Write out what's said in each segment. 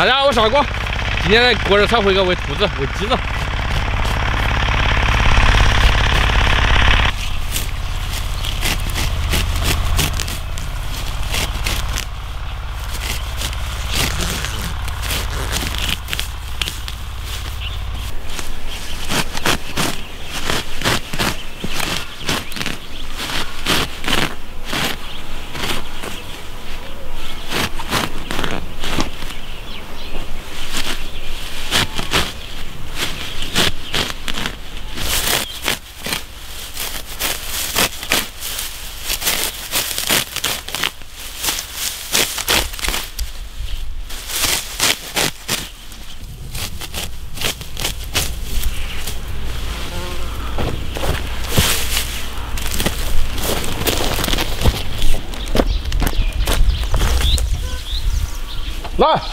大家好，我是二哥，今天来过日草，回去喂兔子，喂鸡子。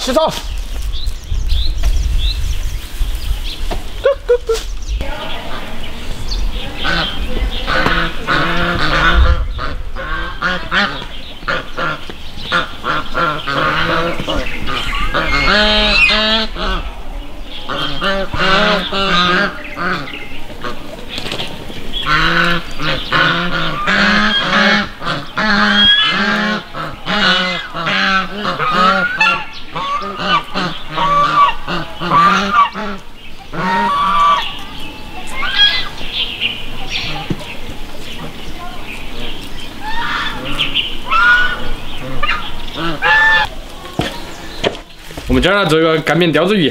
来洗今儿来做一个干煸刁子鱼。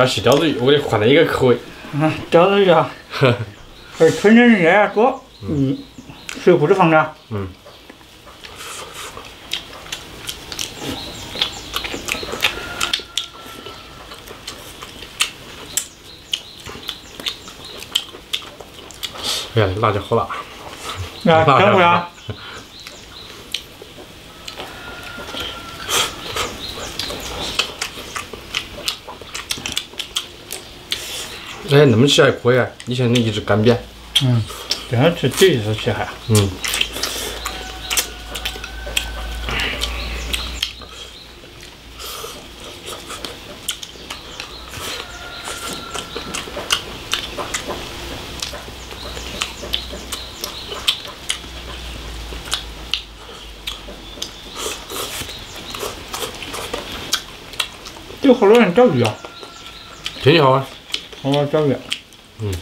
加起饺子鱼，我得换了一个口味。嗯，饺子鱼啊，而春天人家说，嗯，水不脂肪的。嗯。哎呀，辣椒好辣！啊，香不香？哎，那么吃还可以啊！以前你一直干瘪。嗯，这样吃第一次吃还。嗯。就好多人钓鱼啊。挺好啊。哦，钓鱼。嗯。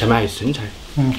下面还有生菜。嗯。